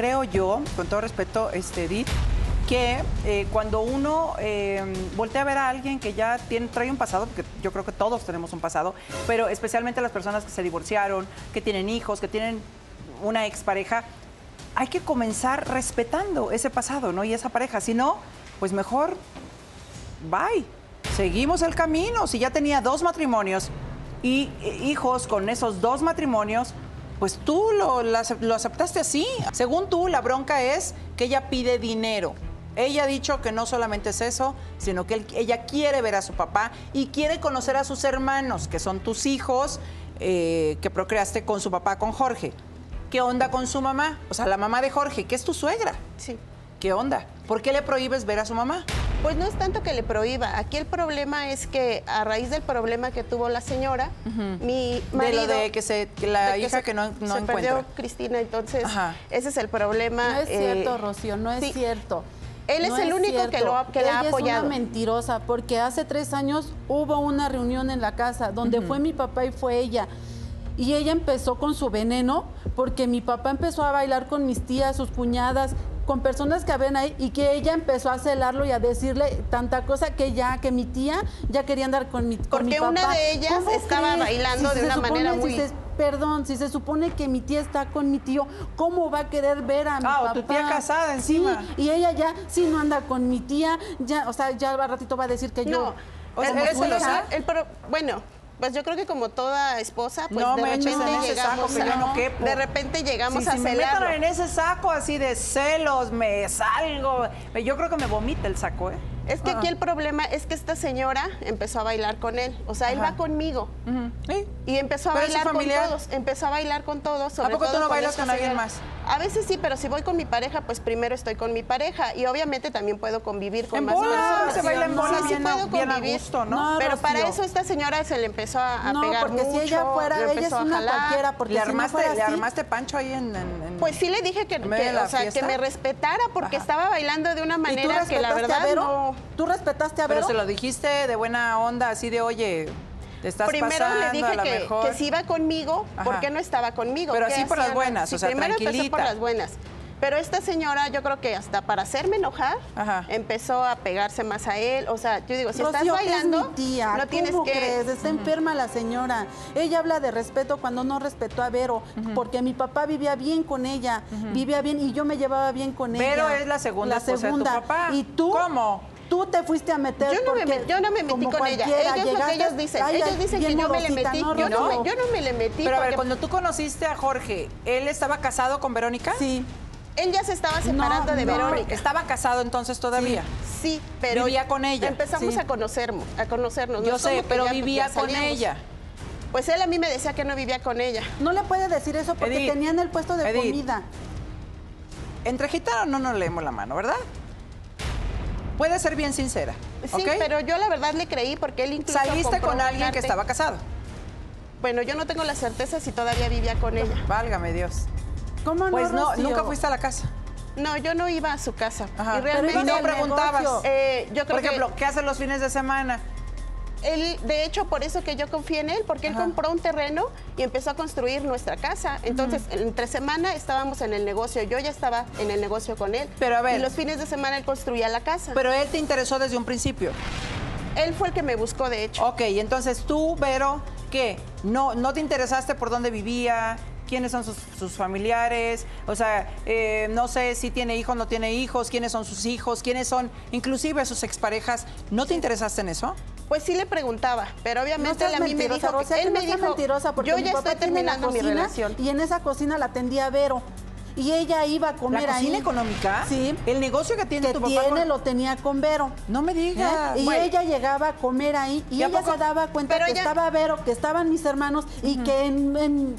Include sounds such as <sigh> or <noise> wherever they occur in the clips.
creo yo, con todo respeto, este, Edith, que eh, cuando uno eh, voltea a ver a alguien que ya tiene, trae un pasado, porque yo creo que todos tenemos un pasado, pero especialmente las personas que se divorciaron, que tienen hijos, que tienen una expareja, hay que comenzar respetando ese pasado, ¿no? Y esa pareja. Si no, pues mejor, bye. Seguimos el camino. Si ya tenía dos matrimonios y eh, hijos con esos dos matrimonios, pues tú lo, lo acep- lo aceptaste así. Según tú, la bronca es que ella pide dinero. Ella ha dicho que no solamente es eso, sino que él- ella quiere ver a su papá y quiere conocer a sus hermanos, que son tus hijos eh, que procreaste con su papá, con Jorge. ¿Qué onda con su mamá? O sea, la mamá de Jorge, que es tu suegra. Sí. ¿Qué onda? ¿Por qué le prohíbes ver a su mamá? Pues no es tanto que le prohíba. Aquí el problema es que a raíz del problema que tuvo la señora, mi marido... de lo de que, se, que la de hija se- que no, no se encuentra. perdió Cristina, entonces Ajá. ese es el problema. No es eh, cierto, Rocío, no es sí. cierto. Él es No el único que lo ha- que la ha Ella apoyado. es una mentirosa, porque hace tres años hubo una reunión en la casa donde fue mi papá y fue ella. Y ella empezó con su veneno porque mi papá empezó a bailar con mis tías, sus cuñadas, con personas que habían ahí y que ella empezó a celarlo y a decirle tanta cosa que ya, que mi tía ya quería andar con mi, con mi Porque una papá. de ellas ¿Cómo estaba bailando de se una manera muy- si se- perdón, si se supone que mi tía está con mi tío, ¿cómo va a querer ver a mi Ah, o papá? tu tía casada encima. Sí, y ella ya, si no anda con mi tía, ya, o sea, ya al ratito va a decir que yo. No, O sea, el- ¿eres el- celosa? el pro- bueno, pues yo creo que como toda esposa, pues No de me repente en ese saco yo a, no quepo. de repente llegamos Sí, a si me meto celarlo. en ese saco así de celos, me salgo. Yo creo que me vomita el saco, ¿eh? Es que Ah. aquí el problema es que esta señora empezó a bailar con él. O sea, él Ajá. va conmigo. Sí. Y empezó a Pero bailar con todos. Empezó a bailar con todos. sobre poco tú no bailas con alguien más? A veces sí, pero si voy con mi pareja, pues primero estoy con mi pareja. Y obviamente también puedo convivir con En más bola, personas. se baila en bola Sí, bien a- puedo bien a convivir. gusto, ¿no? No, pero para eso esta señora se le empezó a, a no, pegar porque mucho. si ella fuera, ella es empezó a una jalar. cualquiera, porque ¿Le si no armaste, fuera ¿Le así- armaste pancho ahí en...? en- en- Pues sí le dije que, ¿En medio que, o sea, me respetara porque Ajá. estaba bailando de una ¿Y tú manera que la verdad no. ¿Tú respetaste a Pero Vero? se lo dijiste de buena onda, así de, oye, te estás Primero pasando, le dije que, que si iba conmigo, ¿por Ajá. qué no estaba conmigo? Pero ¿Qué así por las buenas, Sí, o sea, primero empezó por tranquilita. las buenas. Pero esta señora, yo creo que hasta para hacerme enojar, Ajá. empezó a pegarse más a él. O sea, yo digo, si estás Rocío, bailando, es mi tía. no tienes ¿Cómo que. crees? Está enferma la señora. Ella habla de respeto cuando no respetó a Vero, porque mi papá vivía bien con ella, vivía bien y yo me llevaba bien con Vero ella. es la segunda La esposa de tu segunda. papá. ¿Y tú? ¿Cómo? Tú te fuiste a meter Yo no, porque yo no me metí con ella. Ellos lo que llegaste, ellos dicen. ay, ellos dicen que yo me le metí. ¿no, yo, no me, yo no me le metí. Pero a ver, cuando tú conociste a Jorge, ¿él estaba casado con Verónica? Sí. Él ya se estaba separando No, de no. Verónica. ¿Estaba casado entonces todavía? Sí, pero Vivía con ella. Empezamos Sí. a conocernos, a conocernos. No Yo como sé, pero ya- vivía ya con ella. Pues él a mí me decía que no vivía con ella. No le puede decir eso porque Edith, tenían el puesto de Edith. comida. Entre gitanos no nos leemos la mano, ¿verdad? Puede ser bien sincera. Sí, pero yo la verdad le creí porque él incluso Saliste con alguien que estaba casado. Bueno, yo no tengo la certeza si todavía vivía con ella. Válgame Dios. ¿Cómo no, Pues no, Rocío? nunca fuiste a la casa. No, yo no iba a su casa. Ajá. Y realmente no preguntabas. eh, yo creo Por ejemplo, ¿qué hacen los fines de semana? él, de hecho, por eso que yo confié en él, porque él compró un terreno y empezó a construir nuestra casa. Entonces, entre semana estábamos en el negocio. Yo ya estaba en el negocio con él. Pero, a ver. Y los fines de semana él construía la casa. Pero él te interesó desde un principio. él fue el que me buscó, de hecho. Ok, entonces tú, Vero, ¿qué? ¿No, no te interesaste por dónde vivía? ¿Quiénes son sus, sus familiares? O sea, eh, no sé si tiene hijos, no tiene hijos, quiénes son sus hijos, quiénes son inclusive sus exparejas. ¿No te interesaste en eso? Pues sí le preguntaba, pero obviamente él a mí me dijo, que, él que me no dijo, mentirosa porque yo mi ya papá estoy terminando mi relación. Y en esa cocina la atendía Vero. Y ella iba a comer ¿La cocina ahí. económica? Sí. ¿El negocio que tiene que tu papá? tiene con- lo tenía con Vero. No me ¿eh? digas. Y Bueno, ella llegaba a comer ahí y ¿Y ella poco? se daba cuenta Pero que ella- estaba Vero, que estaban mis hermanos y que en, en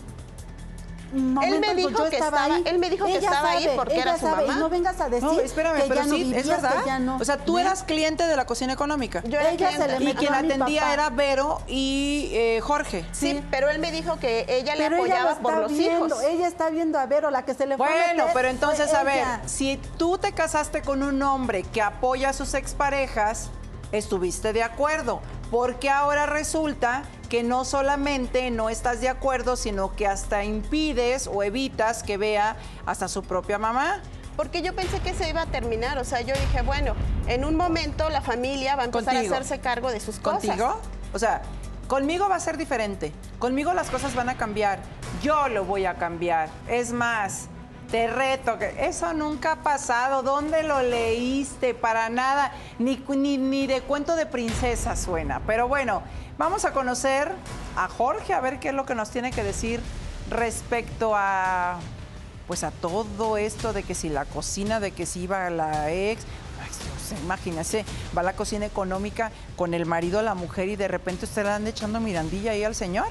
momentos, pues, dijo yo que estaba ahí. él me dijo que estaba ahí porque ella era su sabe, mamá. Y no vengas a decir no, espérame, que pero ya no sí, vivías, es verdad. que ya no. O sea, tú eras cliente de la cocina económica. Yo era Ella se clienta. le y quien a atendía papá. era Vero y eh, Jorge. Sí, Sí. pero él me dijo que ella le Pero ella apoyaba lo por los viendo, hijos. ella está viendo a Vero, la que se le fue a Bueno, meter pero entonces, a ver, ella. si tú te casaste con un hombre que apoya a sus exparejas, estuviste de acuerdo. Porque ahora resulta que no solamente no estás de acuerdo, sino que hasta impides o evitas que vea hasta su propia mamá. Porque yo pensé que se iba a terminar, o sea, yo dije, bueno, en un momento la familia va a empezar Contigo. a hacerse cargo de sus cosas. ¿Contigo? O sea, conmigo va a ser diferente. Conmigo las cosas van a cambiar. Yo lo voy a cambiar. Es más, te reto que eso nunca ha pasado. ¿Dónde lo leíste? Para nada. Ni, ni, de cuento de princesa suena. Pero bueno, vamos a conocer a Jorge a ver qué es lo que nos tiene que decir respecto a pues a todo esto de que si la cocina, de que si iba la ex, imagínese, va a la cocina económica con el marido, la mujer y de repente usted le anda echando mirandilla ahí al señor.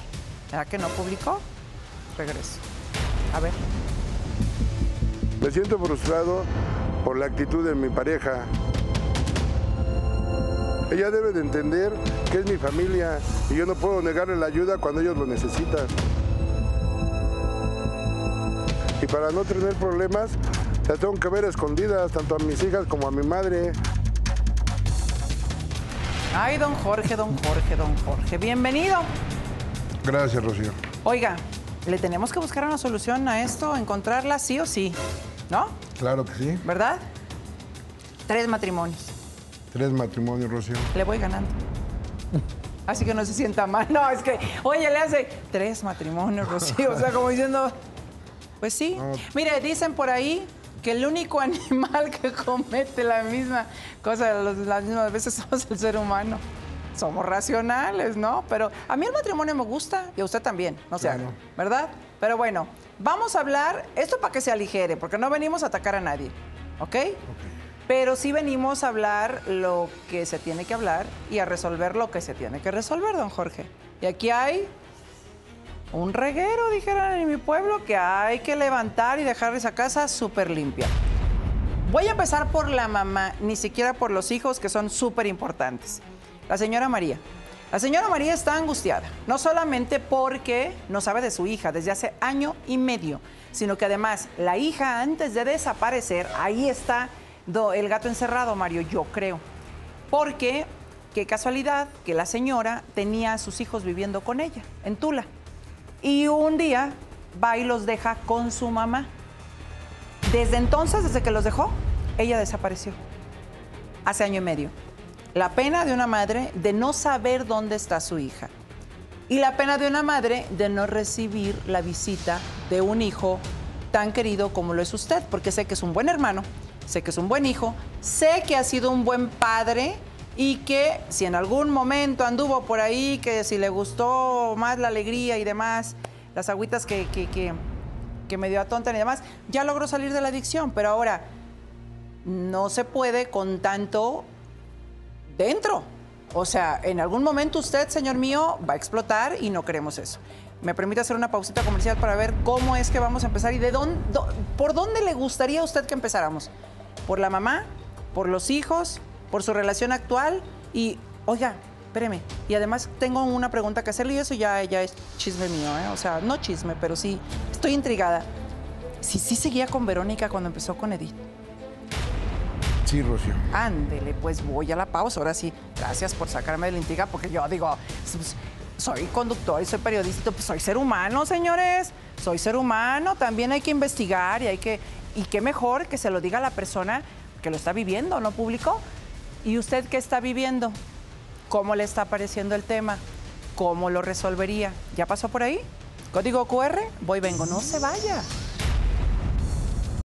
¿Será que no publicó? Regreso. A ver. Me siento frustrado por la actitud de mi pareja. Ella debe de entender que es mi familia y yo no puedo negarle la ayuda cuando ellos lo necesitan. Y para no tener problemas, las tengo que ver escondidas, tanto a mis hijas como a mi madre. Ay, don Jorge, don Jorge, don Jorge. Bienvenido. Gracias, Rocío. Oiga, le tenemos que buscar una solución a esto, encontrarla sí o sí, ¿no? Claro que sí. ¿Verdad? Tres matrimonios. Tres matrimonios, Rocío. le voy ganando. Así que no se sienta mal. No, es que, oye, le hace tres matrimonios, Rocío. O sea, como diciendo, pues sí. Mire, dicen por ahí que el único <laughs> animal que comete la misma cosa las mismas veces somos el ser humano. Somos racionales, ¿no? Pero a mí el matrimonio me gusta y a usted también, no sé, Claro. ¿verdad? Pero bueno, vamos a hablar, esto para que se aligere, porque no venimos a atacar a nadie, ¿ok? Pero sí venimos a hablar lo que se tiene que hablar y a resolver lo que se tiene que resolver, don Jorge. Y aquí hay un reguero, dijeron en mi pueblo, que hay que levantar y dejar esa casa súper limpia. Voy a empezar por la mamá, ni siquiera por los hijos, que son súper importantes. La señora María. La señora María está angustiada, no solamente porque no sabe de su hija desde hace año y medio, sino que además la hija antes de desaparecer, ahí está el gato encerrado, Mario, yo creo. Porque, qué casualidad, que la señora tenía a sus hijos viviendo con ella, en Tula. Y un día va y los deja con su mamá. Desde entonces, desde que los dejó, ella desapareció. Hace año y medio. La pena de una madre de no saber dónde está su hija. Y la pena de una madre de no recibir la visita de un hijo tan querido como lo es usted, porque sé que es un buen hermano, sé que es un buen hijo, sé que ha sido un buen padre y que si en algún momento anduvo por ahí, que si le gustó más la alegría y demás, las agüitas que, que, que, que me dio a tonta y demás, ya logró salir de la adicción, pero ahora no se puede con tanto dentro. O sea, en algún momento usted, señor mío, va a explotar y no queremos eso. ¿Me permite hacer una pausita comercial para ver cómo es que vamos a empezar y de dónde, dó- por dónde le gustaría a usted que empezáramos? ¿Por la mamá? ¿Por los hijos? ¿Por su relación actual? Y, oiga, espéreme, y además tengo una pregunta que hacerle y eso ya, ya es chisme mío, ¿eh? O sea, no chisme, pero sí, estoy intrigada. Si sí seguía con Verónica cuando empezó con Edith. Sí, Rocío. Ándele, pues voy a la pausa. Ahora sí, gracias por sacarme de la intriga, porque yo digo, pues, soy conductor y soy periodista, pues soy ser humano, señores. Soy ser humano, también hay que investigar y hay que. Y qué mejor que se lo diga la persona que lo está viviendo, ¿no, público? ¿Y usted qué está viviendo? ¿Cómo le está pareciendo el tema? ¿Cómo lo resolvería? ¿Ya pasó por ahí? Código QR, voy, vengo, no se vaya.